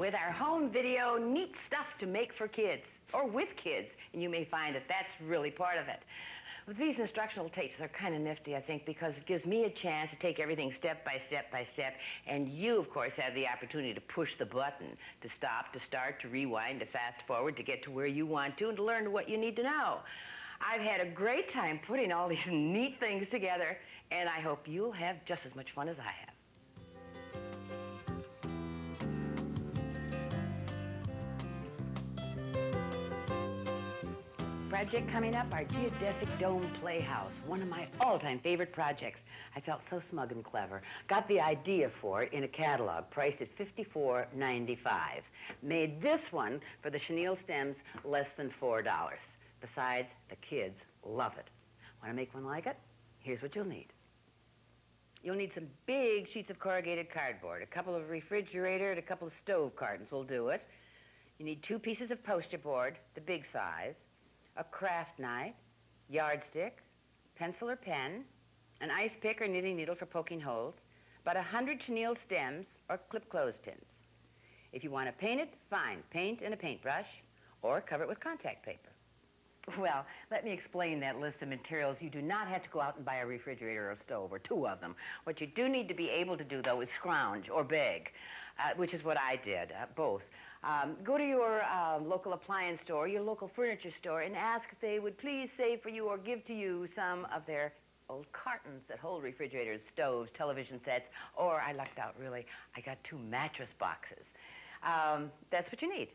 with our home video, neat stuff to make for kids or with kids, and you may find that that's really part of it. These instructional tapes, they're kind of nifty, I think, because it gives me a chance to take everything step by step by step, and you, of course, have the opportunity to push the button, to stop, to start, to rewind, to fast forward, to get to where you want to, and to learn what you need to know. I've had a great time putting all these neat things together, and I hope you'll have just as much fun as I have. Project coming up, our geodesic dome playhouse, one of my all-time favorite projects. I felt so smug and clever. Got the idea for it in a catalog priced at $54.95. Made this one for the chenille stems less than $4. Besides, the kids love it. Want to make one like it? Here's what you'll need. You'll need some big sheets of corrugated cardboard, a couple of refrigerator, and a couple of stove cartons will do it. You need two pieces of poster board, the big size, a craft knife, yardstick, pencil or pen, an ice pick or knitting needle for poking holes, about a hundred chenille stems or clip clothespins. If you want to paint it, fine. Paint and a paintbrush, or cover it with contact paper. Well, let me explain that list of materials. You do not have to go out and buy a refrigerator or stove or two of them. What you do need to be able to do, though, is scrounge or beg, uh, which is what I did, uh, both. Um, go to your uh, local appliance store, your local furniture store, and ask if they would please save for you or give to you some of their old cartons that hold refrigerators, stoves, television sets, or I lucked out, really. I got two mattress boxes. Um, that's what you need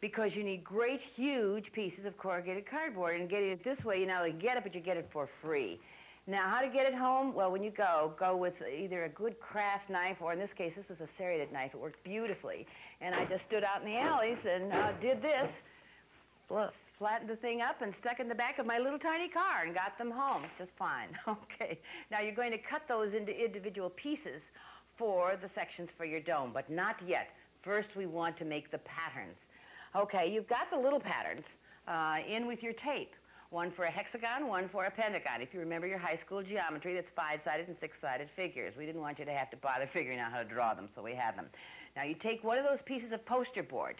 because you need great, huge pieces of corrugated cardboard. And getting it this way, you not only get it, but you get it for free. Now, how to get it home? Well, when you go, go with either a good craft knife, or in this case, this was a serrated knife. It worked beautifully. And I just stood out in the alleys and uh, did this, flattened the thing up and stuck in the back of my little tiny car and got them home It's just fine. Okay. Now, you're going to cut those into individual pieces for the sections for your dome, but not yet. First, we want to make the patterns. Okay, you've got the little patterns uh, in with your tape. One for a hexagon, one for a pentagon. If you remember your high school geometry, that's five-sided and six-sided figures. We didn't want you to have to bother figuring out how to draw them, so we have them. Now you take one of those pieces of poster board,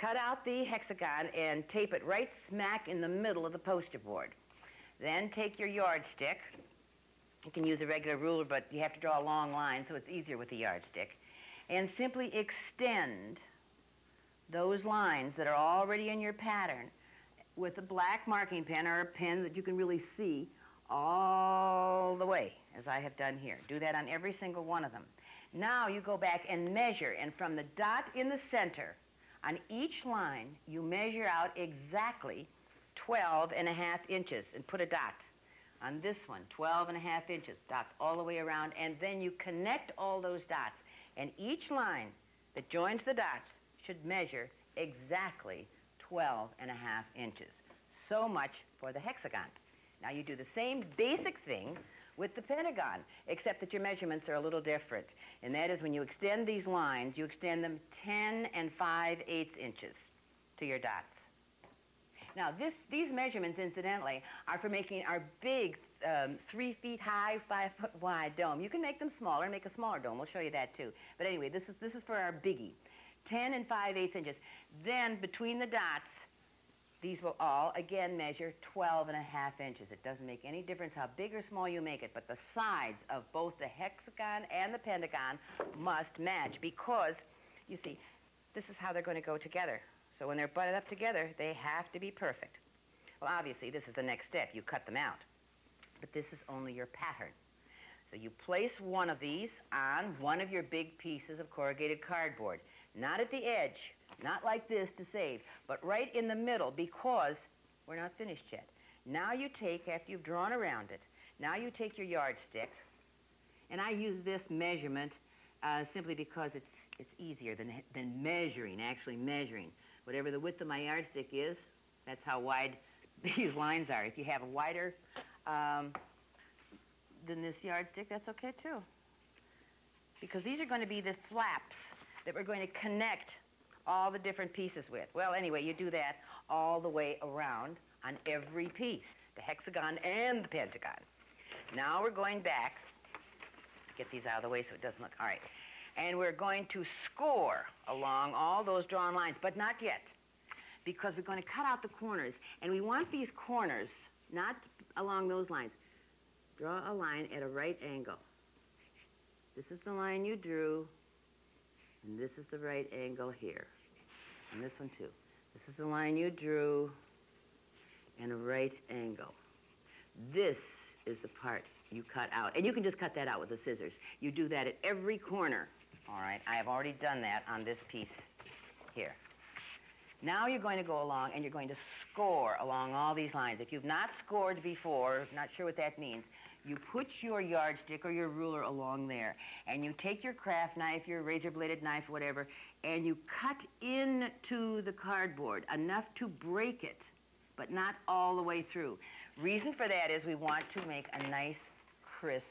cut out the hexagon and tape it right smack in the middle of the poster board. Then take your yardstick. You can use a regular ruler, but you have to draw a long line, so it's easier with the yardstick. And simply extend those lines that are already in your pattern with a black marking pen or a pen that you can really see all the way, as I have done here. Do that on every single one of them. Now you go back and measure, and from the dot in the center, on each line, you measure out exactly 12 and a half inches and put a dot. On this one, 12 and a half inches, dots all the way around, and then you connect all those dots. And each line that joins the dots should measure exactly 12 and a half inches. So much for the hexagon. Now you do the same basic thing with the pentagon, except that your measurements are a little different. And that is when you extend these lines, you extend them 10 and 5 eighths inches to your dots. Now, this, these measurements, incidentally, are for making our big um, three feet high, five foot wide dome. You can make them smaller and make a smaller dome. We'll show you that too. But anyway, this is, this is for our biggie. 10 and 5 eighths inches. Then between the dots, these will all, again, measure 12 and a half inches. It doesn't make any difference how big or small you make it, but the sides of both the hexagon and the pentagon must match because, you see, this is how they're going to go together. So when they're butted up together, they have to be perfect. Well, obviously, this is the next step. You cut them out. But this is only your pattern. So you place one of these on one of your big pieces of corrugated cardboard. Not at the edge, not like this to save, but right in the middle because we're not finished yet. Now you take, after you've drawn around it, now you take your yardstick, and I use this measurement uh, simply because it's, it's easier than, than measuring, actually measuring. Whatever the width of my yardstick is, that's how wide these lines are. If you have a wider um, than this yardstick, that's okay too. Because these are going to be the flaps that we're going to connect all the different pieces with. Well, anyway, you do that all the way around on every piece, the hexagon and the pentagon. Now we're going back. Get these out of the way so it doesn't look, all right. And we're going to score along all those drawn lines, but not yet, because we're going to cut out the corners. And we want these corners, not along those lines. Draw a line at a right angle. This is the line you drew, and this is the right angle here. And this one too. This is the line you drew, and a right angle. This is the part you cut out. And you can just cut that out with the scissors. You do that at every corner. All right, I have already done that on this piece here. Now you're going to go along and you're going to score along all these lines. If you've not scored before, not sure what that means, you put your yardstick or your ruler along there and you take your craft knife, your razor bladed knife, whatever, and you cut into the cardboard enough to break it, but not all the way through. Reason for that is we want to make a nice crisp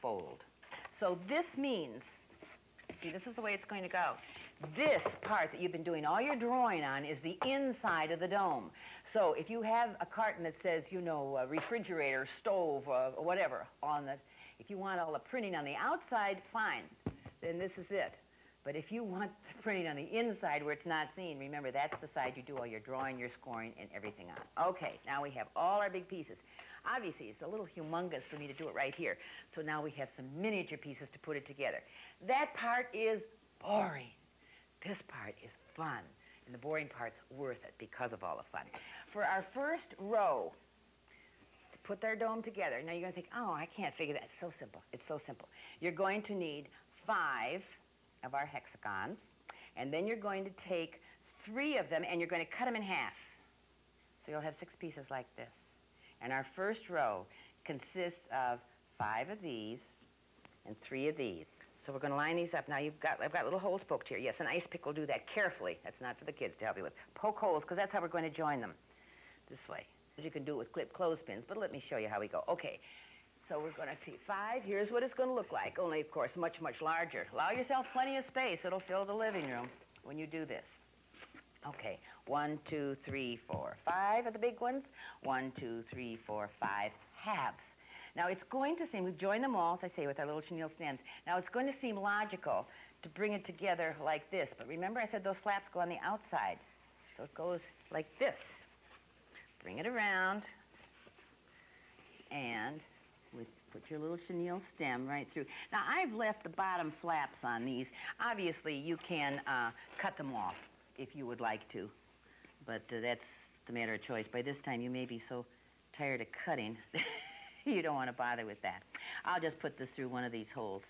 fold. So this means, see, this is the way it's going to go. This part that you've been doing all your drawing on is the inside of the dome. So if you have a carton that says, you know, refrigerator, stove, uh, whatever on the, if you want all the printing on the outside, fine, then this is it. But if you want the printing on the inside where it's not seen, remember that's the side you do all your drawing, your scoring, and everything on. Okay, now we have all our big pieces. Obviously, it's a little humongous for me to do it right here. So now we have some miniature pieces to put it together. That part is boring. This part is fun. And the boring part's worth it because of all the fun. For our first row, to put their dome together, now you're going to think, oh, I can't figure that. It's so simple. It's so simple. You're going to need five of our hexagons, and then you're going to take three of them and you're going to cut them in half. So you'll have six pieces like this. And our first row consists of five of these and three of these. So we're going to line these up. Now you've got, I've got little holes poked here. Yes, an ice pick will do that carefully. That's not for the kids to help you with. Poke holes, because that's how we're going to join them. This way. You can do it with clip clothespins, but let me show you how we go. Okay, so we're going to see five. Here's what it's going to look like, only, of course, much, much larger. Allow yourself plenty of space. It'll fill the living room when you do this. Okay, one, two, three, four, five are the big ones. One, two, three, four, five halves. Now, it's going to seem, we've joined them all, as I say, with our little chenille stems. Now, it's going to seem logical to bring it together like this. But remember I said those flaps go on the outside. So it goes like this. Bring it around. And put your little chenille stem right through. Now, I've left the bottom flaps on these. Obviously, you can uh, cut them off if you would like to. But uh, that's the matter of choice. By this time, you may be so tired of cutting you don't want to bother with that. I'll just put this through one of these holes,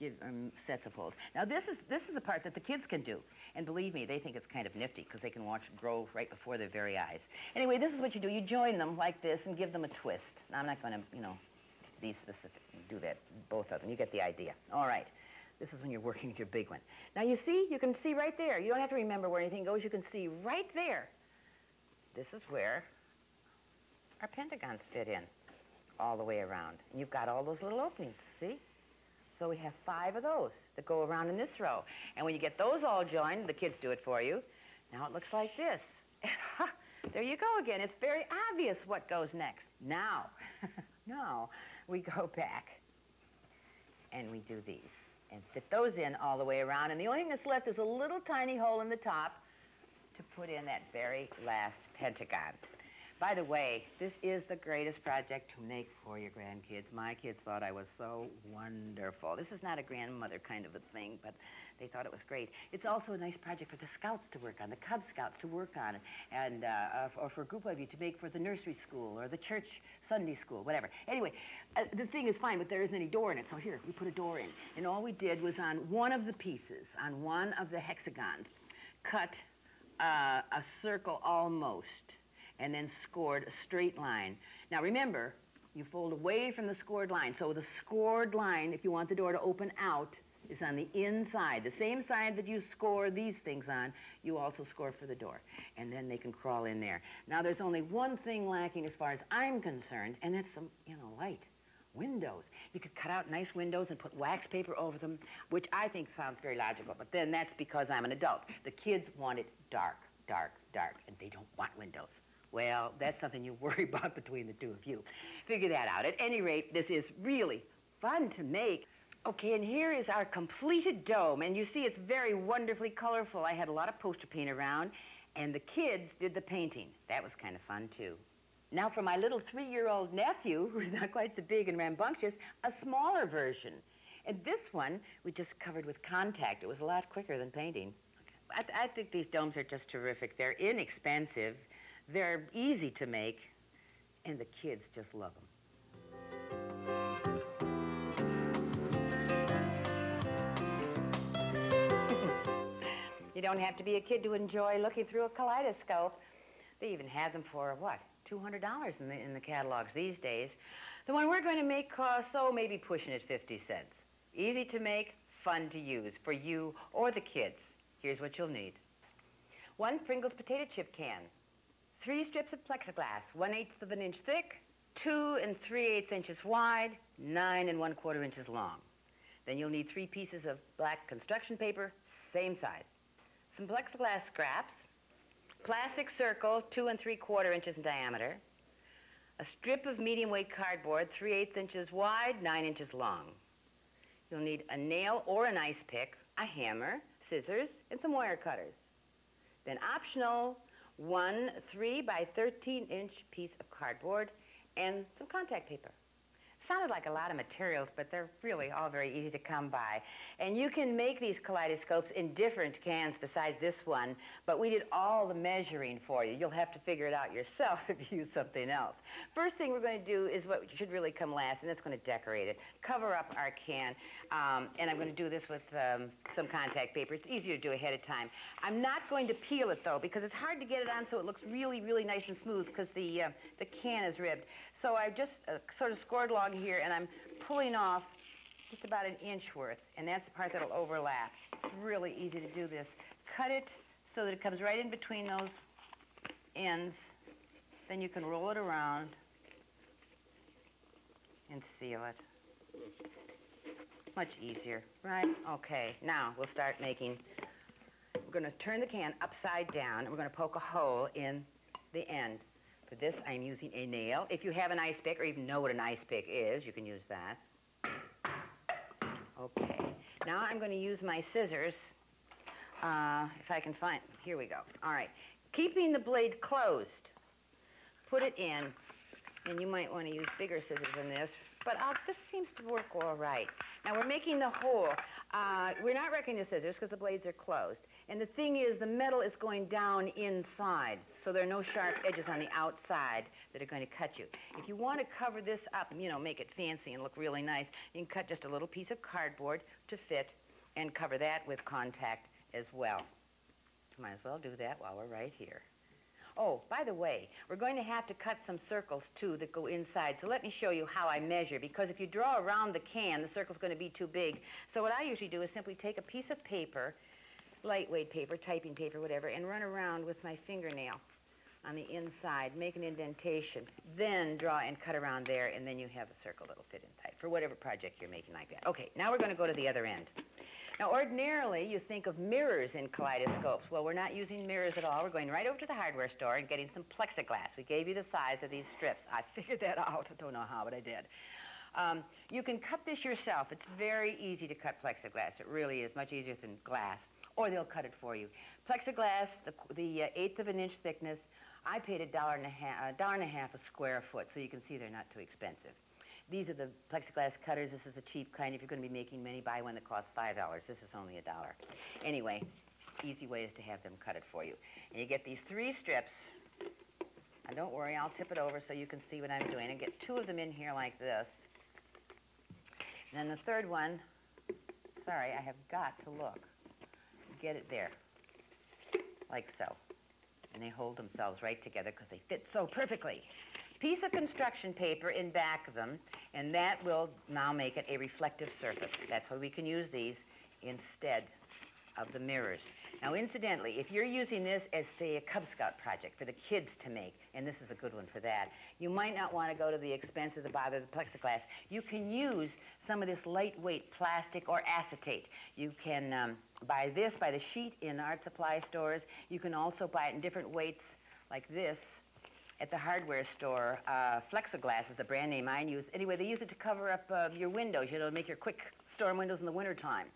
give um, sets of holes. Now this is this is the part that the kids can do, and believe me, they think it's kind of nifty because they can watch it grow right before their very eyes. Anyway, this is what you do: you join them like this and give them a twist. I'm not going to, you know, be specific. Do that, both of them. You get the idea. All right. This is when you're working with your big one. Now you see, you can see right there. You don't have to remember where anything goes. You can see right there. This is where our pentagons fit in all the way around. And you've got all those little openings, see? So we have five of those that go around in this row. And when you get those all joined, the kids do it for you. Now it looks like this. there you go again. It's very obvious what goes next. Now, now we go back and we do these and fit those in all the way around. And the only thing that's left is a little tiny hole in the top to put in that very last pentagon. By the way, this is the greatest project to make for your grandkids. My kids thought I was so wonderful. This is not a grandmother kind of a thing, but they thought it was great. It's also a nice project for the scouts to work on, the Cub Scouts to work on, and uh, or for a group of you to make for the nursery school or the church Sunday school, whatever. Anyway, uh, the thing is fine, but there isn't any door in it. So here, we put a door in. And all we did was on one of the pieces, on one of the hexagons, cut uh, a circle almost and then scored a straight line. Now remember, you fold away from the scored line. So the scored line, if you want the door to open out, is on the inside. The same side that you score these things on, you also score for the door. And then they can crawl in there. Now there's only one thing lacking as far as I'm concerned, and that's some, you know, light. Windows. You could cut out nice windows and put wax paper over them, which I think sounds very logical. But then that's because I'm an adult. The kids want it dark, dark, dark, and they don't want windows. Well, that's something you worry about between the two of you. Figure that out. At any rate, this is really fun to make. Okay, and here is our completed dome. And you see it's very wonderfully colorful. I had a lot of poster paint around, and the kids did the painting. That was kind of fun, too. Now for my little three-year-old nephew, who's not quite so big and rambunctious, a smaller version. And this one we just covered with contact. It was a lot quicker than painting. I, I think these domes are just terrific. They're inexpensive, they're easy to make, and the kids just love them. You don't have to be a kid to enjoy looking through a kaleidoscope. They even have them for, what, $200 in the, in the catalogs these days. The one we're going to make costs, oh, maybe pushing it 50 cents. Easy to make, fun to use for you or the kids. Here's what you'll need. One Pringles potato chip can, three strips of plexiglass, one-eighth of an inch thick, two and three-eighths inches wide, nine and one-quarter inches long. Then you'll need three pieces of black construction paper, same size some plexiglass scraps, plastic circle, two and three quarter inches in diameter, a strip of medium weight cardboard, 3 8 inches wide, 9 inches long. You'll need a nail or an ice pick, a hammer, scissors, and some wire cutters. Then optional, one 3 by 13 inch piece of cardboard and some contact paper sounded like a lot of materials, but they're really all very easy to come by. And you can make these kaleidoscopes in different cans besides this one, but we did all the measuring for you. You'll have to figure it out yourself if you use something else. First thing we're going to do is what should really come last, and that's going to decorate it. Cover up our can, um, and I'm going to do this with um, some contact paper. It's easier to do ahead of time. I'm not going to peel it, though, because it's hard to get it on so it looks really, really nice and smooth because the, uh, the can is ribbed. So I've just uh, sort of scored along here, and I'm pulling off just about an inch worth, and that's the part that'll overlap. It's really easy to do this. Cut it so that it comes right in between those ends. Then you can roll it around and seal it. Much easier, right? Okay, now we'll start making, we're going to turn the can upside down, and we're going to poke a hole in the end. For this, I'm using a nail. If you have an ice pick or even know what an ice pick is, you can use that. Okay. Now I'm going to use my scissors. Uh, if I can find, here we go. All right. Keeping the blade closed, put it in, and you might want to use bigger scissors than this, but I'll, this seems to work all right. Now we're making the hole. Uh, we're not wrecking the scissors because the blades are closed. And the thing is, the metal is going down inside, so there are no sharp edges on the outside that are going to cut you. If you want to cover this up you know, make it fancy and look really nice, you can cut just a little piece of cardboard to fit and cover that with contact as well. Might as well do that while we're right here. Oh, by the way, we're going to have to cut some circles, too, that go inside. So let me show you how I measure, because if you draw around the can, the circle's going to be too big. So what I usually do is simply take a piece of paper lightweight paper, typing paper, whatever, and run around with my fingernail on the inside, make an indentation, then draw and cut around there, and then you have a circle that'll fit in tight for whatever project you're making like that. Okay, now we're going to go to the other end. Now, ordinarily, you think of mirrors in kaleidoscopes. Well, we're not using mirrors at all. We're going right over to the hardware store and getting some plexiglass. We gave you the size of these strips. I figured that out. I don't know how, but I did. Um, you can cut this yourself. It's very easy to cut plexiglass. It really is much easier than glass or they'll cut it for you. Plexiglass, the, the uh, eighth of an inch thickness. I paid a dollar and a half, a dollar and a half a square foot, so you can see they're not too expensive. These are the plexiglass cutters. This is a cheap kind. If you're going to be making many, buy one that costs five dollars. This is only a dollar. Anyway, easy way is to have them cut it for you. And you get these three strips. And don't worry, I'll tip it over so you can see what I'm doing. And get two of them in here like this. And then the third one, sorry, I have got to look get it there, like so. And they hold themselves right together because they fit so perfectly. Piece of construction paper in back of them, and that will now make it a reflective surface. That's why we can use these instead of the mirrors. Now, incidentally, if you're using this as, say, a Cub Scout project for the kids to make, and this is a good one for that, you might not want to go to the expense of the bother of the plexiglass. You can use some of this lightweight plastic or acetate. You can um, buy this by the sheet in art supply stores. You can also buy it in different weights like this at the hardware store, uh, Flexiglass is the brand name I use. Anyway, they use it to cover up uh, your windows, you know, to make your quick storm windows in the wintertime.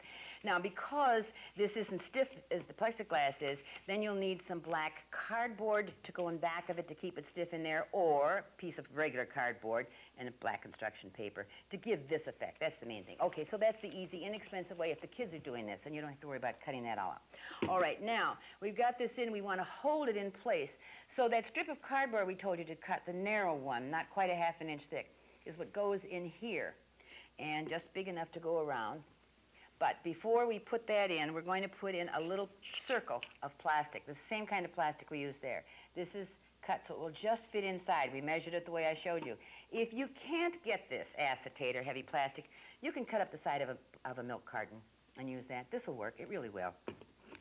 Now, because this isn't stiff as the plexiglass is, then you'll need some black cardboard to go in back of it to keep it stiff in there, or a piece of regular cardboard and a black construction paper to give this effect. That's the main thing. Okay, so that's the easy, inexpensive way if the kids are doing this, and you don't have to worry about cutting that all out. All right, now, we've got this in. We want to hold it in place. So that strip of cardboard we told you to cut, the narrow one, not quite a half an inch thick, is what goes in here, and just big enough to go around. But before we put that in, we're going to put in a little circle of plastic, the same kind of plastic we used there. This is cut so it will just fit inside. We measured it the way I showed you. If you can't get this acetate or heavy plastic, you can cut up the side of a, of a milk carton and use that. This will work. It really will.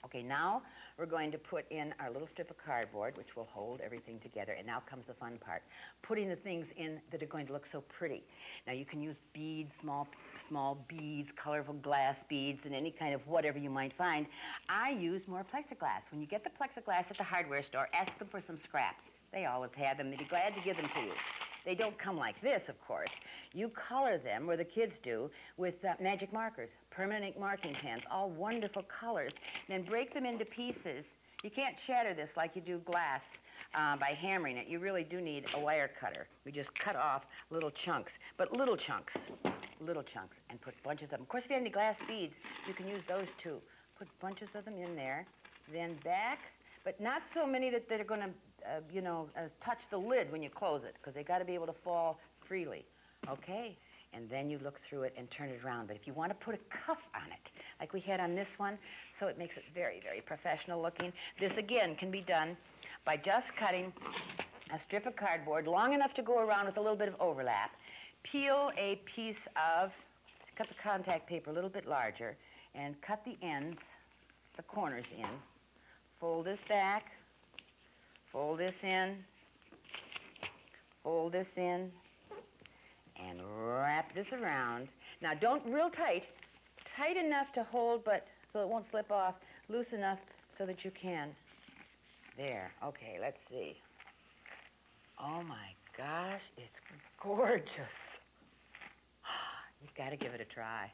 Okay, now we're going to put in our little strip of cardboard, which will hold everything together. And now comes the fun part, putting the things in that are going to look so pretty. Now you can use beads, small small beads, colorful glass beads, and any kind of whatever you might find. I use more plexiglass. When you get the plexiglass at the hardware store, ask them for some scraps. They always have them. They'd be glad to give them to you. They don't come like this, of course. You color them, or the kids do, with uh, magic markers, permanent marking pens, all wonderful colors. Then break them into pieces. You can't shatter this like you do glass uh, by hammering it. You really do need a wire cutter. We just cut off little chunks, but little chunks, little chunks, and put bunches of them. Of course, if you have any glass beads, you can use those too. Put bunches of them in there, then back, but not so many that, they're going to, uh, you know, uh, touch the lid when you close it, because they got to be able to fall freely. Okay? And then you look through it and turn it around. But if you want to put a cuff on it, like we had on this one, so it makes it very, very professional looking, this again can be done by just cutting a strip of cardboard long enough to go around with a little bit of overlap. Peel a piece of, cut the contact paper a little bit larger, and cut the ends, the corners in. Fold this back, fold this in, fold this in, and wrap this around. Now, don't real tight, tight enough to hold, but so it won't slip off, loose enough so that you can. There, okay, let's see. Oh my gosh, it's gorgeous. You've got to give it a try.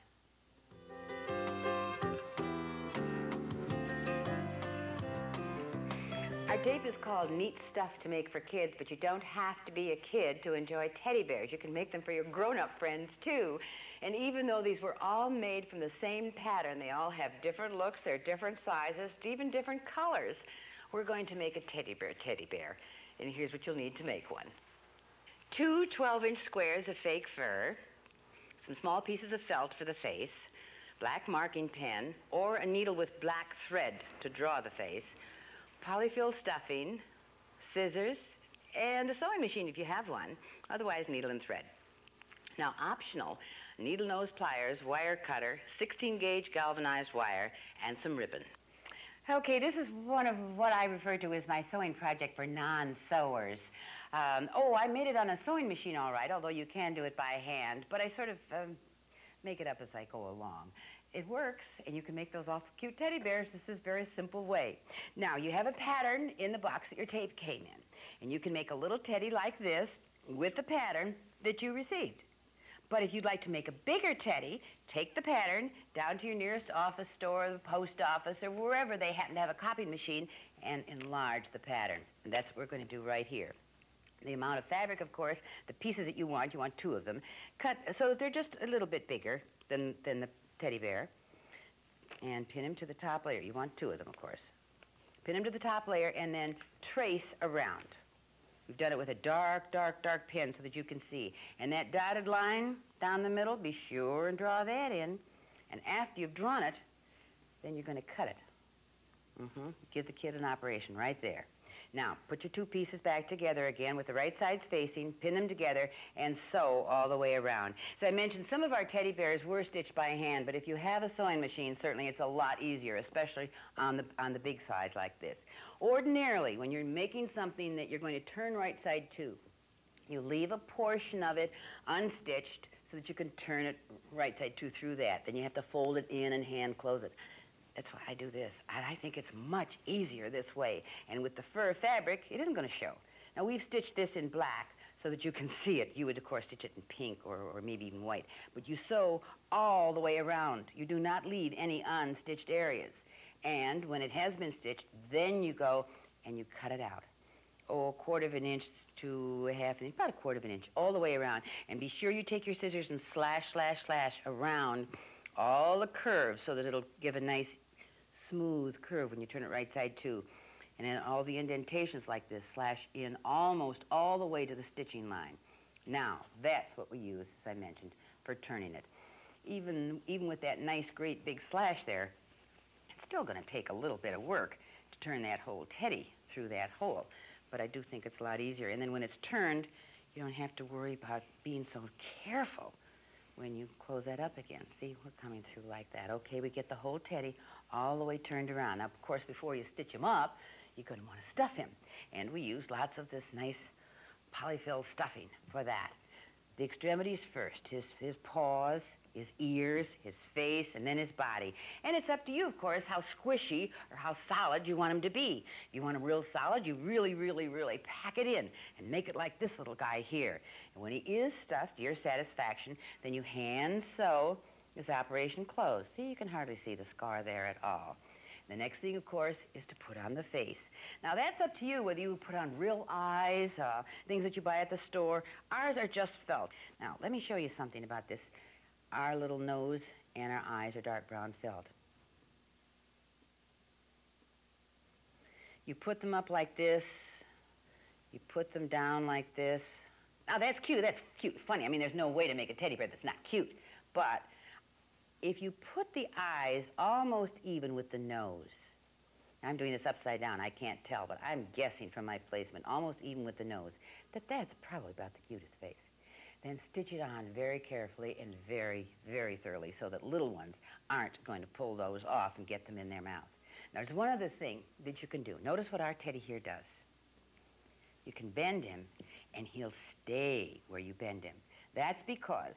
Our tape is called Neat Stuff to Make for Kids, but you don't have to be a kid to enjoy teddy bears. You can make them for your grown-up friends, too. And even though these were all made from the same pattern, they all have different looks, they're different sizes, even different colors. We're going to make a teddy bear teddy bear. And here's what you'll need to make one. Two 12-inch squares of fake fur, some small pieces of felt for the face, black marking pen, or a needle with black thread to draw the face, polyfill stuffing, scissors, and a sewing machine if you have one, otherwise needle and thread. Now optional, needle nose pliers, wire cutter, 16 gauge galvanized wire, and some ribbon. Okay, this is one of what I refer to as my sewing project for non-sewers. Um, oh, I made it on a sewing machine all right, although you can do it by hand, but I sort of um, make it up as I go along. It works, and you can make those awful cute teddy bears. This is a very simple way. Now, you have a pattern in the box that your tape came in, and you can make a little teddy like this with the pattern that you received. But if you'd like to make a bigger teddy, take the pattern down to your nearest office store, the post office, or wherever they happen to have a copy machine and enlarge the pattern. And that's what we're going to do right here. The amount of fabric, of course, the pieces that you want, you want two of them, cut so that they're just a little bit bigger than, than the teddy bear. And pin him to the top layer. You want two of them, of course. Pin him to the top layer and then trace around. We've done it with a dark, dark, dark pen so that you can see. And that dotted line down the middle, be sure and draw that in. And after you've drawn it, then you're going to cut it. Mm-hmm. Give the kid an operation right there. Now, put your two pieces back together again with the right sides facing, pin them together, and sew all the way around. So I mentioned some of our teddy bears were stitched by hand, but if you have a sewing machine, certainly it's a lot easier, especially on the, on the big size like this. Ordinarily, when you're making something that you're going to turn right side to, you leave a portion of it unstitched so that you can turn it right side to through that. Then you have to fold it in and hand close it. That's why I do this. I think it's much easier this way. And with the fur fabric, it isn't going to show. Now, we've stitched this in black so that you can see it. You would, of course, stitch it in pink or, or maybe even white. But you sew all the way around. You do not leave any unstitched areas. And when it has been stitched, then you go and you cut it out. Oh, a quarter of an inch to a half an inch, about a quarter of an inch, all the way around. And be sure you take your scissors and slash, slash, slash around all the curves so that it'll give a nice smooth curve when you turn it right side too. And then all the indentations like this slash in almost all the way to the stitching line. Now, that's what we use, as I mentioned, for turning it. Even, even with that nice, great big slash there, it's still going to take a little bit of work to turn that whole teddy through that hole but I do think it's a lot easier. And then when it's turned, you don't have to worry about being so careful when you close that up again. See, we're coming through like that. Okay, we get the whole teddy all the way turned around. Now, of course, before you stitch him up, you're going to want to stuff him. And we use lots of this nice polyfill stuffing for that. The extremities first, his, his paws, his ears, his face, and then his body. And it's up to you, of course, how squishy or how solid you want him to be. If you want him real solid, you really, really, really pack it in and make it like this little guy here. And when he is stuffed to your satisfaction, then you hand sew his operation closed. See, you can hardly see the scar there at all. The next thing, of course, is to put on the face. Now, that's up to you whether you put on real eyes, uh, things that you buy at the store. Ours are just felt. Now, let me show you something about this our little nose and our eyes are dark brown felt. You put them up like this. You put them down like this. Now, that's cute. That's cute. Funny. I mean, there's no way to make a teddy bear that's not cute. But if you put the eyes almost even with the nose, I'm doing this upside down. I can't tell, but I'm guessing from my placement, almost even with the nose, that that's probably about the cutest face. Then stitch it on very carefully and very, very thoroughly so that little ones aren't going to pull those off and get them in their mouth. Now, there's one other thing that you can do. Notice what our teddy here does. You can bend him, and he'll stay where you bend him. That's because,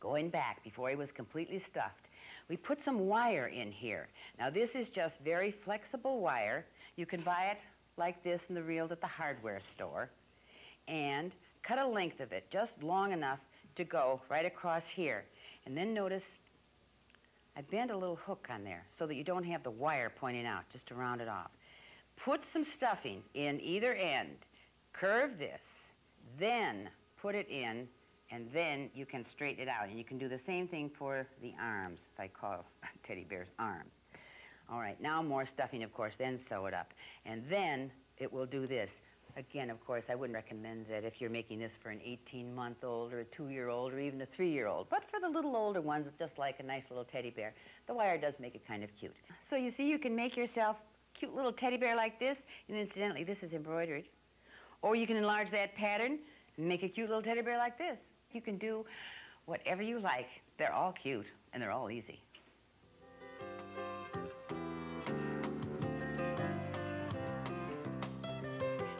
going back before he was completely stuffed, we put some wire in here. Now, this is just very flexible wire. You can buy it like this in the reels at the hardware store. And cut a length of it, just long enough to go right across here. And then notice I bend a little hook on there so that you don't have the wire pointing out, just to round it off. Put some stuffing in either end, curve this, then put it in, and then you can straighten it out. And you can do the same thing for the arms, if I call teddy bear's arms. All right, now more stuffing, of course, then sew it up. And then it will do this. Again, of course, I wouldn't recommend that if you're making this for an 18-month-old or a two-year-old or even a three-year-old. But for the little older ones, it's just like a nice little teddy bear. The wire does make it kind of cute. So you see, you can make yourself cute little teddy bear like this. And incidentally, this is embroidered. Or you can enlarge that pattern and make a cute little teddy bear like this. You can do whatever you like. They're all cute, and they're all easy.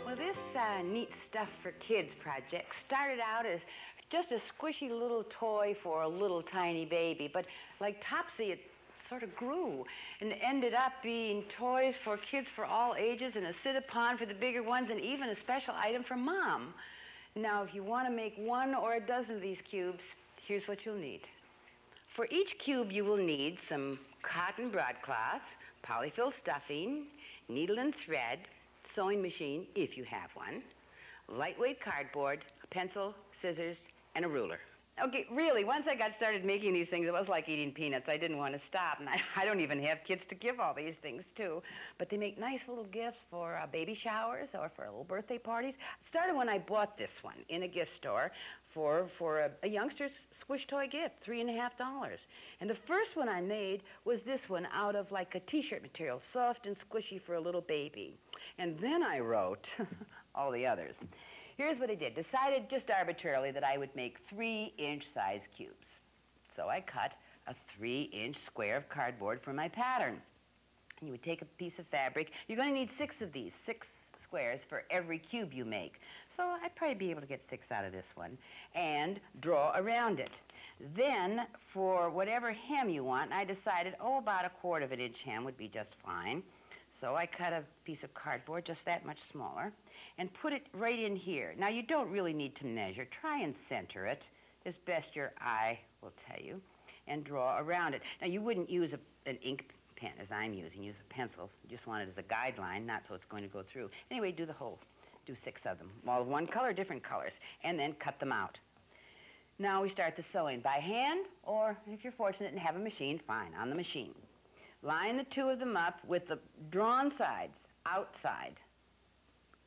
Well, this uh, neat stuff for kids project started out as just a squishy little toy for a little tiny baby, but like Topsy, it sort of grew and ended up being toys for kids for all ages and a sit-upon for the bigger ones and even a special item for mom. Now, if you want to make one or a dozen of these cubes, here's what you'll need. For each cube, you will need some cotton broadcloth, polyfill stuffing, needle and thread, sewing machine, if you have one, lightweight cardboard, a pencil, scissors, and a ruler. Okay, really, once I got started making these things, it was like eating peanuts. I didn't want to stop, and I, I don't even have kids to give all these things to. But they make nice little gifts for uh, baby showers or for little birthday parties. It started when I bought this one in a gift store for, for a, a youngster's squish toy gift, three and a half dollars. And the first one I made was this one out of like a t-shirt material, soft and squishy for a little baby. And then I wrote all the others. Here's what I did. Decided just arbitrarily that I would make three-inch size cubes. So I cut a three-inch square of cardboard for my pattern. And you would take a piece of fabric. You're going to need six of these, six squares for every cube you make. So I'd probably be able to get six out of this one. And draw around it. Then, for whatever hem you want, I decided, oh, about a quarter of an inch hem would be just fine. So I cut a piece of cardboard just that much smaller and put it right in here. Now you don't really need to measure. Try and center it as best your eye will tell you and draw around it. Now you wouldn't use a, an ink pen as I'm using, use a pencil. You just want it as a guideline, not so it's going to go through. Anyway, do the whole, do six of them. All one color, different colors, and then cut them out. Now we start the sewing by hand, or if you're fortunate and have a machine, fine, on the machine. Line the two of them up with the drawn sides outside,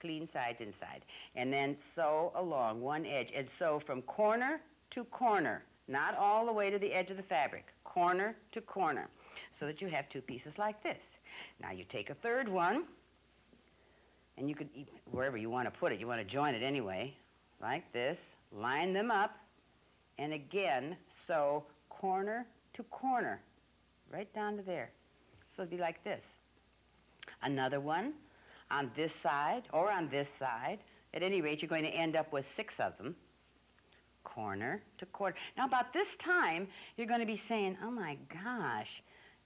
clean sides inside, and then sew along one edge, and sew from corner to corner, not all the way to the edge of the fabric, corner to corner, so that you have two pieces like this. Now you take a third one, and you could, wherever you want to put it, you want to join it anyway, like this, line them up, and again, sew corner to corner, right down to there. So it'd be like this. Another one on this side or on this side. At any rate, you're going to end up with six of them, corner to corner. Now, about this time, you're going to be saying, oh my gosh,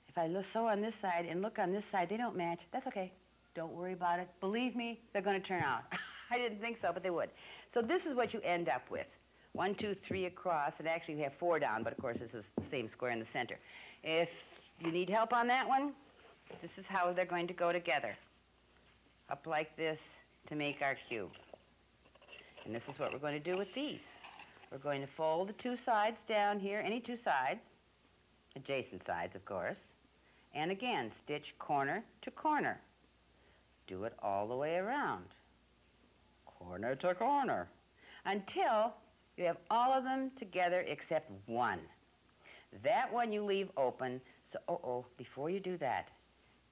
if I look, sew on this side and look on this side, they don't match. That's okay. Don't worry about it. Believe me, they're going to turn out. I didn't think so, but they would. So this is what you end up with. One, two, three across, and actually we have four down, but of course this is the same square in the center. If you need help on that one, this is how they're going to go together. Up like this to make our cube. And this is what we're going to do with these. We're going to fold the two sides down here, any two sides, adjacent sides, of course, and again, stitch corner to corner. Do it all the way around, corner to corner, until you have all of them together except one. That one you leave open. So, oh, oh, before you do that,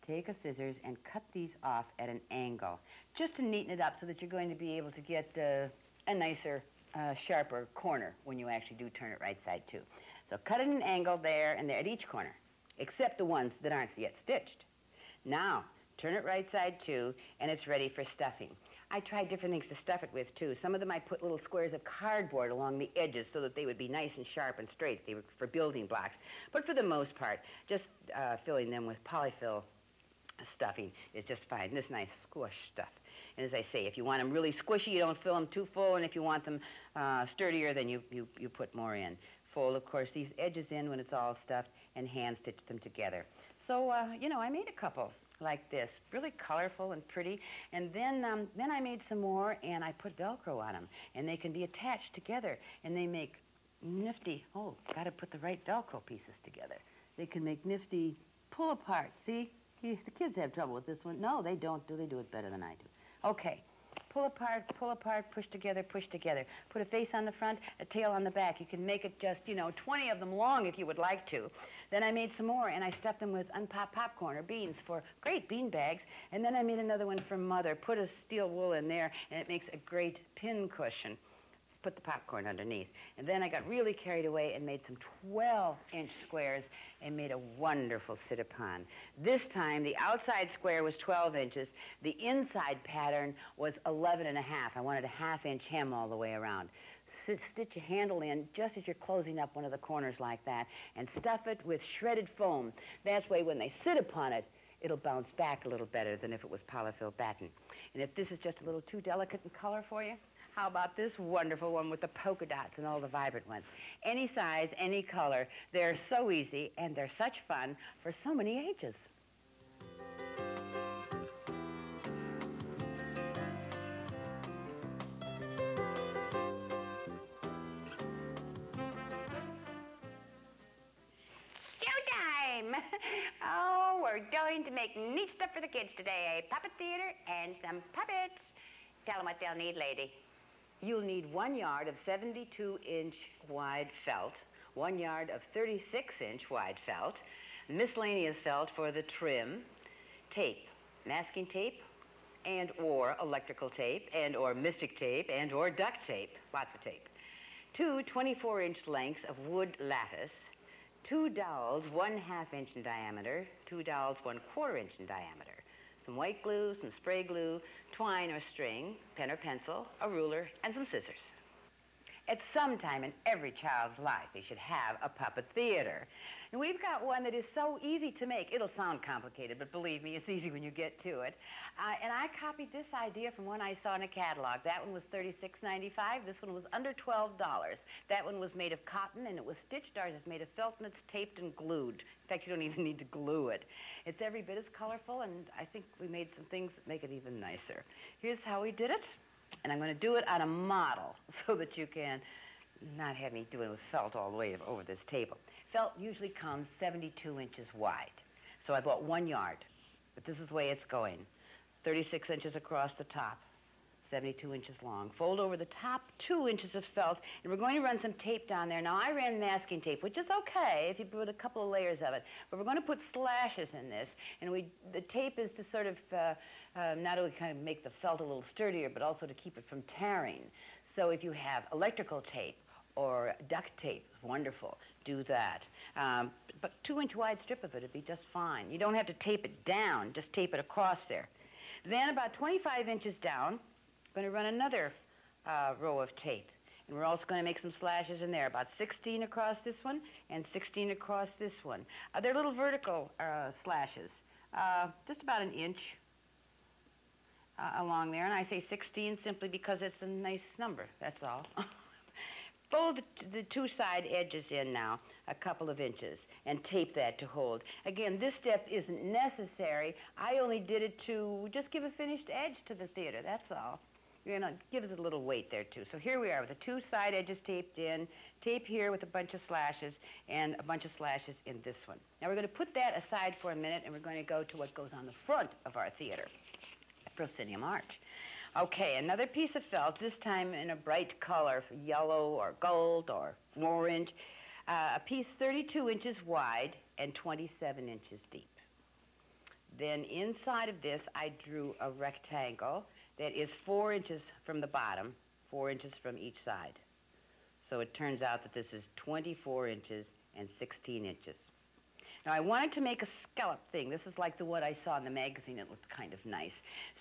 take a scissors and cut these off at an angle, just to neaten it up so that you're going to be able to get uh, a nicer, uh, sharper corner when you actually do turn it right side too. So cut at an angle there and there at each corner, except the ones that aren't yet stitched. Now, turn it right side too, and it's ready for stuffing. I tried different things to stuff it with, too. Some of them I put little squares of cardboard along the edges so that they would be nice and sharp and straight. They were for building blocks. But for the most part, just uh, filling them with polyfill stuffing is just fine. This nice squish stuff. And as I say, if you want them really squishy, you don't fill them too full. And if you want them uh, sturdier, then you, you, you put more in. Fold, of course, these edges in when it's all stuffed and hand stitch them together. So, uh, you know, I made a couple like this, really colorful and pretty. And then, um, then I made some more, and I put Velcro on them, and they can be attached together, and they make nifty. Oh, got to put the right Velcro pieces together. They can make nifty pull apart. See, the kids have trouble with this one. No, they don't. Do they do it better than I do? Okay. Pull apart, pull apart, push together, push together. Put a face on the front, a tail on the back. You can make it just, you know, 20 of them long if you would like to. Then I made some more, and I stuffed them with unpopped popcorn or beans for great bean bags. And then I made another one for Mother. Put a steel wool in there, and it makes a great pin cushion. Put the popcorn underneath. And then I got really carried away and made some 12-inch squares and made a wonderful sit-upon. This time, the outside square was 12 inches. The inside pattern was 11 and a half. I wanted a half-inch hem all the way around stitch a handle in just as you're closing up one of the corners like that and stuff it with shredded foam. That way when they sit upon it, it'll bounce back a little better than if it was polyfill batten. And if this is just a little too delicate in color for you, how about this wonderful one with the polka dots and all the vibrant ones? Any size, any color. They're so easy and they're such fun for so many ages. oh, we're going to make neat stuff for the kids today. A puppet theater and some puppets. Tell them what they'll need, lady. You'll need one yard of 72-inch wide felt, one yard of 36-inch wide felt, miscellaneous felt for the trim, tape, masking tape, and or electrical tape, and or Mystik tape, and or duct tape, lots of tape. Two 24-inch lengths of wood lattice, two dowels, one half inch in diameter, two dowels, one quarter inch in diameter, some white glue, some spray glue, twine or string, pen or pencil, a ruler, and some scissors. At some time in every child's life, they should have a puppet theater. And we've got one that is so easy to make. It'll sound complicated, but believe me, it's easy when you get to it. Uh, and I copied this idea from one I saw in a catalog. That one was $36.95. This one was under $12. That one was made of cotton, and it was stitched. Ours is made of felt, and it's taped and glued. In fact, you don't even need to glue it. It's every bit as colorful, and I think we made some things that make it even nicer. Here's how we did it, and I'm going to do it on a model so that you can not have me do it with felt all the way over this table. Felt usually comes 72 inches wide. So I bought one yard, but this is the way it's going. 36 inches across the top, 72 inches long. Fold over the top two inches of felt, and we're going to run some tape down there. Now, I ran masking tape, which is okay if you put a couple of layers of it, but we're going to put slashes in this, and we the tape is to sort of uh, uh, not only kind of make the felt a little sturdier, but also to keep it from tearing. So if you have electrical tape or duct tape, it's wonderful, do that. Um, but two-inch wide strip of it would be just fine. You don't have to tape it down, just tape it across there. Then about 25 inches down, I'm going to run another uh, row of tape. And we're also going to make some slashes in there, about 16 across this one and 16 across this one. Uh, they're little vertical uh, slashes, uh, just about an inch uh, along there. And I say 16 simply because it's a nice number, that's all. Fold the, the two side edges in now a couple of inches and tape that to hold. Again, this step isn't necessary. I only did it to just give a finished edge to the theater, that's all. You know, give us a little weight there too. So here we are with the two side edges taped in, tape here with a bunch of slashes, and a bunch of slashes in this one. Now we're going to put that aside for a minute, and we're going to go to what goes on the front of our theater, proscenium arch. Okay, another piece of felt, this time in a bright color, yellow or gold or orange. Uh, a piece 32 inches wide and 27 inches deep. Then inside of this, I drew a rectangle that is four inches from the bottom, four inches from each side. So it turns out that this is 24 inches and 16 inches. Now I wanted to make a scallop thing. This is like the one I saw in the magazine. It looked kind of nice.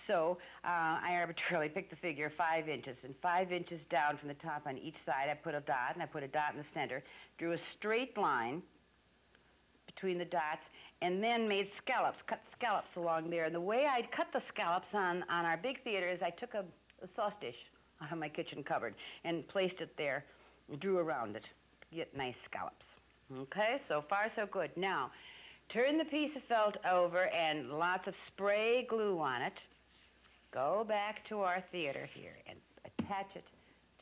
So uh, I arbitrarily picked the figure five inches, and five inches down from the top on each side, I put a dot, and I put a dot in the center, drew a straight line between the dots, and then made scallops, cut scallops along there. And the way I'd cut the scallops on, on our big theater is I took a, a sauce dish out of my kitchen cupboard and placed it there, drew around it to get nice scallops. Okay, so far so good. Now, turn the piece of felt over and lots of spray glue on it. Go back to our theater here and attach it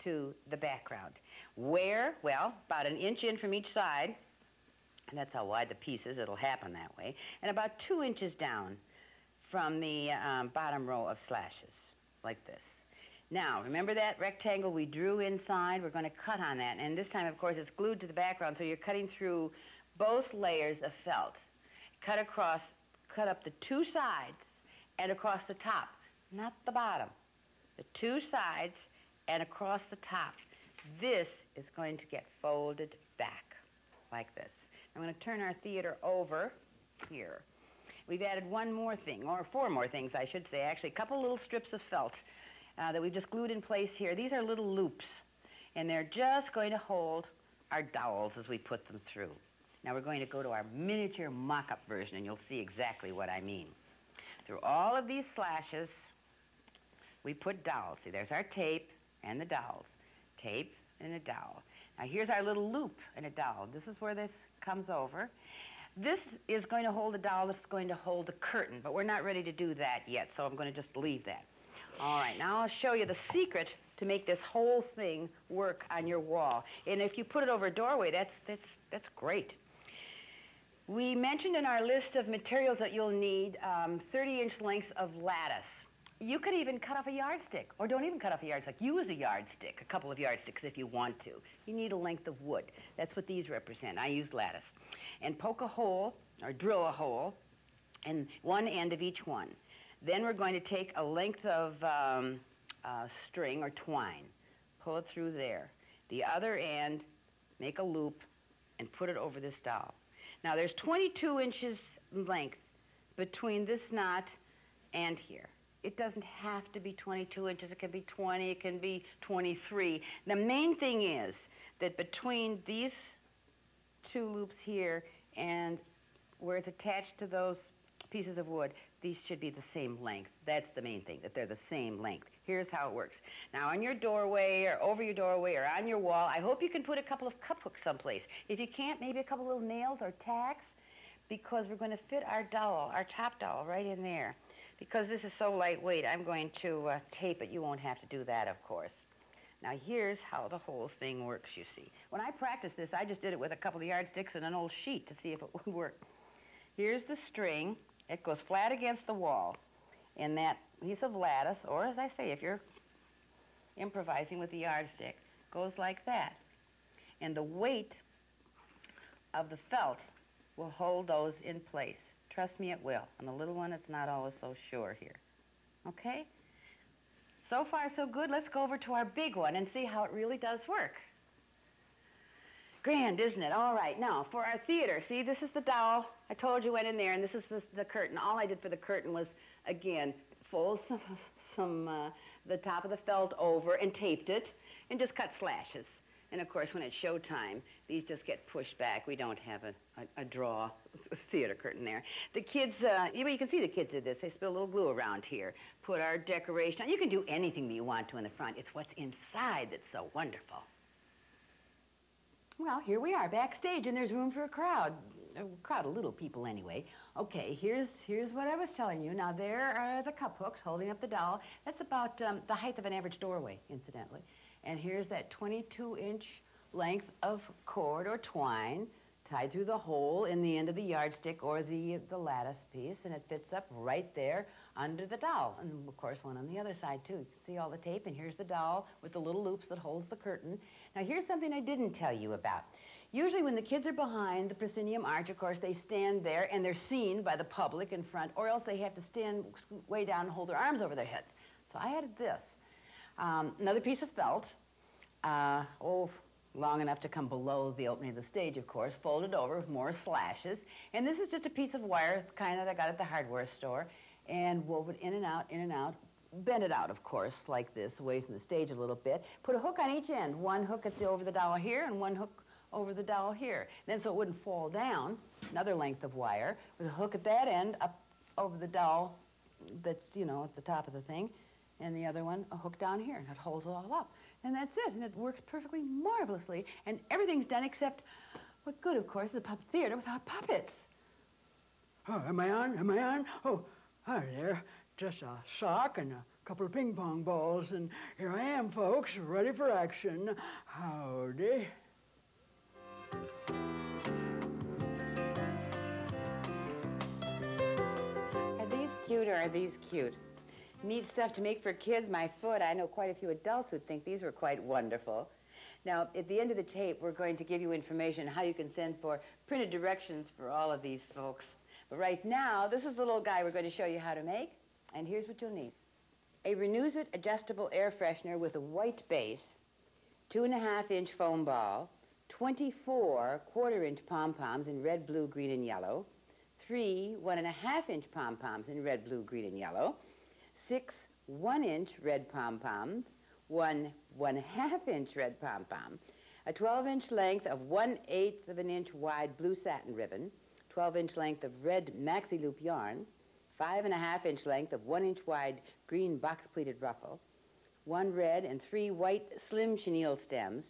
to the background. Where? Well, about an inch in from each side, and that's how wide the piece is. It'll happen that way. And about two inches down from the um, bottom row of slashes, like this. Now, remember that rectangle we drew inside? We're going to cut on that. And this time, of course, it's glued to the background, so you're cutting through both layers of felt. Cut across, cut up the two sides and across the top, not the bottom. The two sides and across the top. This is going to get folded back like this. I'm going to turn our theater over here. We've added one more thing, or four more things, I should say, actually. A couple little strips of felt uh, that we've just glued in place here. These are little loops, and they're just going to hold our dowels as we put them through. Now we're going to go to our miniature mock-up version, and you'll see exactly what I mean. Through all of these slashes, we put dowels. See, there's our tape and the dowels. Tape and a dowel. Now here's our little loop and a dowel. This is where this comes over. This is going to hold a dowel that's going to hold the curtain, but we're not ready to do that yet, so I'm going to just leave that. All right, now I'll show you the secret to make this whole thing work on your wall. And if you put it over a doorway, that's, that's, that's great. We mentioned in our list of materials that you'll need 30-inch um, lengths of lattice. You could even cut off a yardstick, or don't even cut off a yardstick. Use a yardstick, a couple of yardsticks if you want to. You need a length of wood. That's what these represent. I use lattice. And poke a hole, or drill a hole, in one end of each one. Then we're going to take a length of um, uh, string or twine, pull it through there. The other end, make a loop, and put it over this dowel. Now there's 22 inches length between this knot and here. It doesn't have to be 22 inches. It can be 20. It can be 23. The main thing is that between these two loops here and where it's attached to those pieces of wood, these should be the same length. That's the main thing, that they're the same length. Here's how it works. Now, on your doorway or over your doorway or on your wall, I hope you can put a couple of cup hooks someplace. If you can't, maybe a couple little nails or tacks, because we're going to fit our dowel, our top dowel, right in there. Because this is so lightweight, I'm going to uh, tape it. You won't have to do that, of course. Now, here's how the whole thing works, you see. When I practiced this, I just did it with a couple of yardsticks and an old sheet to see if it would work. Here's the string. It goes flat against the wall. And that piece of lattice, or as I say, if you're improvising with the yardstick, goes like that. And the weight of the felt will hold those in place. Trust me, it will. On the little one, it's not always so sure here. Okay? So far, so good. Let's go over to our big one and see how it really does work. Grand, isn't it? All right, now, for our theater, see, this is the dowel. I told you went in there, and this is the, the curtain. All I did for the curtain was, again, fold some, some uh, the top of the felt over and taped it, and just cut slashes. And of course, when it's showtime, these just get pushed back. We don't have a, a, a draw theater curtain there. The kids, uh, you, you can see the kids did this. They spilled a little glue around here, put our decoration on. You can do anything that you want to in the front. It's what's inside that's so wonderful. Well, here we are backstage, and there's room for a crowd. A crowd of little people, anyway. Okay, here's here's what I was telling you. Now, there are the cup hooks holding up the doll. That's about um, the height of an average doorway, incidentally. And here's that 22-inch length of cord or twine tied through the hole in the end of the yardstick or the, the lattice piece, and it fits up right there under the dowel. And, of course, one on the other side, too. You can see all the tape, and here's the dowel with the little loops that holds the curtain. Now, here's something I didn't tell you about. Usually when the kids are behind the proscenium arch, of course, they stand there and they're seen by the public in front, or else they have to stand way down and hold their arms over their heads. So I added this. Um, another piece of felt, uh, oh, long enough to come below the opening of the stage, of course, folded over with more slashes. And this is just a piece of wire, kind that I got at the hardware store, and wove it in and out, in and out, bend it out, of course, like this, away from the stage a little bit. Put a hook on each end. One hook at the, over the dowel here, and one hook over the dowel here. Then so it wouldn't fall down, another length of wire, with a hook at that end up over the dowel that's, you know, at the top of the thing, and the other one, a hook down here, and it holds it all up. And that's it, and it works perfectly marvelously, and everything's done except, what good, of course, is a puppet theater without puppets. Oh, am I on? Am I on? Oh, hi there. Just a sock and a couple of ping pong balls, and here I am, folks, ready for action. Howdy. Are these cute or are these cute? Neat stuff to make for kids. My foot, I know quite a few adults who think these were quite wonderful. Now, at the end of the tape, we're going to give you information how you can send for printed directions for all of these folks. But right now, this is the little guy we're going to show you how to make. And here's what you'll need. A Renuzit adjustable air freshener with a white base, two and a half inch foam ball, 24 quarter inch pom-poms in red, blue, green, and yellow, three one and a half inch pom-poms in red, blue, green, and yellow, six one inch red pom-poms, one one half inch red pom-pom, a 12 inch length of one eighth of an inch wide blue satin ribbon, 12 inch length of red maxi loop yarn, five and a half inch length of one inch wide green box pleated ruffle, one red and three white slim chenille stems,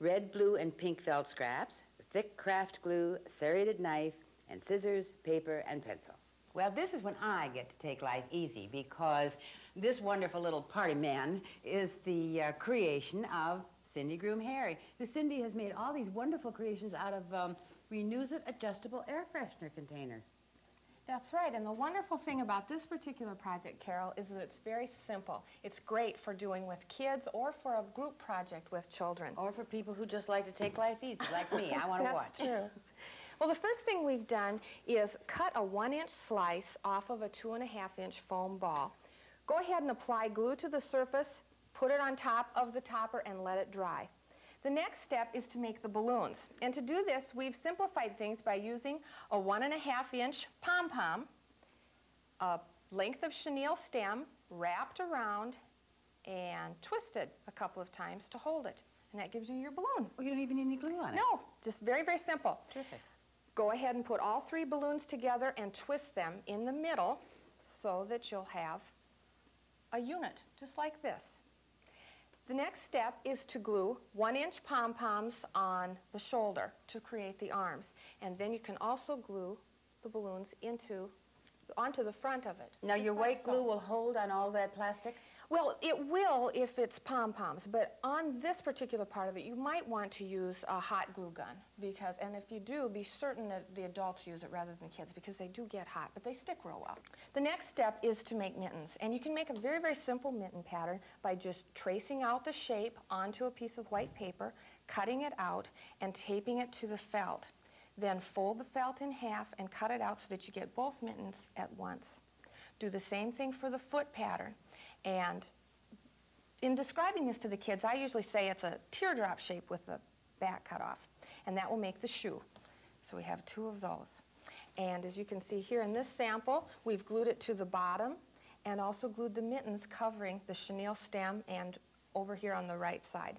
red, blue, and pink felt scraps, thick craft glue, serrated knife, and scissors, paper, and pencil. Well, this is when I get to take life easy because this wonderful little party man is the uh, creation of Cindy Groom Harry. Who Cindy has made all these wonderful creations out of um, Renuzit adjustable air freshener containers. That's right, and the wonderful thing about this particular project, Carol, is that it's very simple. It's great for doing with kids or for a group project with children. Or for people who just like to take life easy, like me. I want to watch. True. Well, the first thing we've done is cut a one-inch slice off of a two and a half inch foam ball. Go ahead and apply glue to the surface, put it on top of the topper, and let it dry. The next step is to make the balloons. And to do this, we've simplified things by using a one and a half inch pom-pom, a length of chenille stem wrapped around and twisted a couple of times to hold it. And that gives you your balloon. Well, you don't even need any glue on it. No, just very, very simple. Terrific. go ahead and put all three balloons together and twist them in the middle so that you'll have a unit, just like this. The next step is to glue one-inch pom-poms on the shoulder to create the arms. And then you can also glue the balloons into onto the front of it. Now, your white so. glue will hold on all that plastic? Well, it will if it's pom-poms, but on this particular part of it, you might want to use a hot glue gun because, and if you do, be certain that the adults use it rather than kids because they do get hot, but they stick real well. The next step is to make mittens, and you can make a very, very simple mitten pattern by just tracing out the shape onto a piece of white paper, cutting it out, and taping it to the felt. Then fold the felt in half and cut it out so that you get both mittens at once. Do the same thing for the foot pattern. And in describing this to the kids, I usually say it's a teardrop shape with the back cut off, and that will make the shoe. So we have two of those. And as you can see here in this sample, we've glued it to the bottom and also glued the mittens covering the chenille stem and over here on the right side.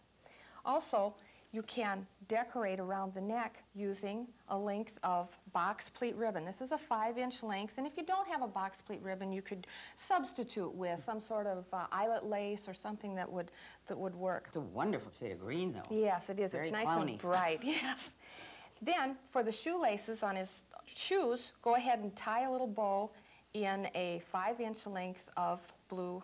Also, you can decorate around the neck using a length of box pleat ribbon. This is a five inch length, and if you don't have a box pleat ribbon, you could substitute with some sort of uh, eyelet lace or something that would, that would work. It's a wonderful shade of green, though. Yes, it is. Very it's nice clowny. and bright, yes. Then, for the shoelaces on his shoes, go ahead and tie a little bow in a five inch length of blue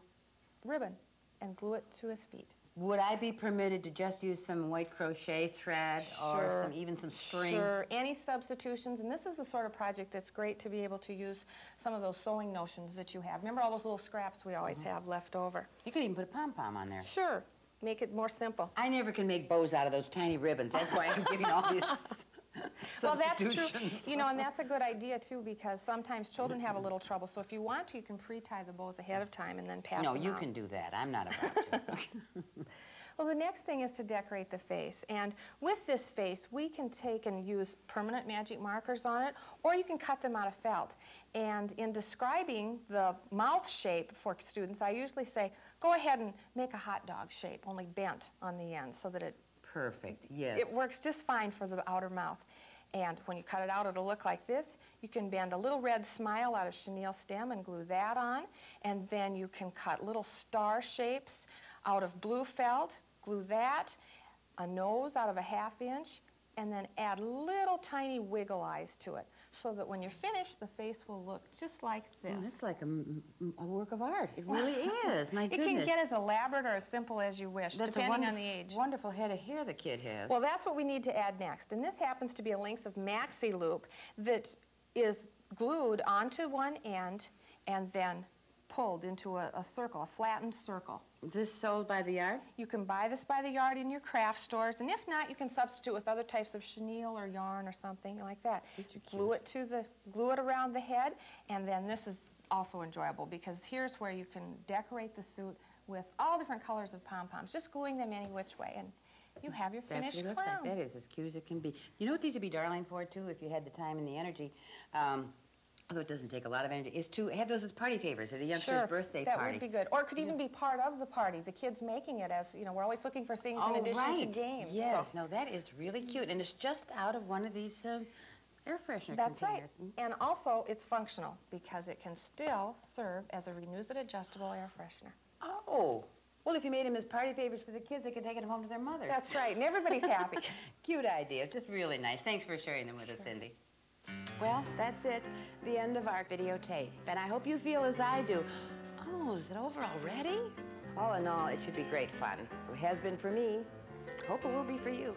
ribbon and glue it to his feet. Would I be permitted to just use some white crochet thread or some, even some string? Sure, any substitutions, and this is the sort of project that's great to be able to use some of those sewing notions that you have. Remember all those little scraps we always Mm-hmm. have left over? You could even put a pom-pom on there. Sure, make it more simple. I never can make bows out of those tiny ribbons. That's why I'm giving all these Well, that's true. You know, and that's a good idea, too, because sometimes children have a little trouble. So if you want to, you can pre-tie the bows ahead of time and then pass No, them No, you out. can do that. I'm not about to. Well, the next thing is to decorate the face. And with this face, we can take and use permanent magic markers on it, or you can cut them out of felt. And in describing the mouth shape for students, I usually say, go ahead and make a hot dog shape, only bent on the end, so that it, Perfect, yes. it works just fine for the outer mouth. And when you cut it out, it'll look like this. You can bend a little red smile out of chenille stem and glue that on. And then you can cut little star shapes out of blue felt, glue that, a nose out of a half inch, and then add little tiny wiggle eyes to it so that when you're finished, the face will look just like oh, this. Oh, that's like a, a, work of art. It really is. My goodness. It can get as elaborate or as simple as you wish, that's depending on the age. Wonderful head of hair the kid has. Well, that's what we need to add next. And this happens to be a length of maxi loop that is glued onto one end and then pulled into a, a circle, a flattened circle. is this sold by the yard? You can buy this by the yard in your craft stores, and if not, you can substitute with other types of chenille or yarn or something like that. These are Glue it to the, glue it around the head, and then this is also enjoyable because here's where you can decorate the suit with all different colors of pom-poms, just gluing them any which way, and you have your That's finished what it looks clown. like. That is as cute as it can be. You know what these would be darling for, too, if you had the time and the energy, um, although it doesn't take a lot of energy, is to have those as party favors at a youngster's Sure, birthday that party. That would be good. Or it could even be part of the party, the kids making it as, you know, we're always looking for things oh, in addition right. to games. so- Yes, no, that is really cute. And it's just out of one of these um, air freshener That's right. containers. Mm. And also, it's functional because it can still serve as a Renuzit adjustable air freshener. Oh, well, if you made them as party favors for the kids, they could take it home to their mothers. That's right, and everybody's happy. Cute idea, just really nice. Thanks for sharing them with us, Cindy. Well, that's it, the end of our videotape. And I hope you feel as I do. Oh, is it over already? All in all, it should be great fun. It has been for me. Hope it will be for you.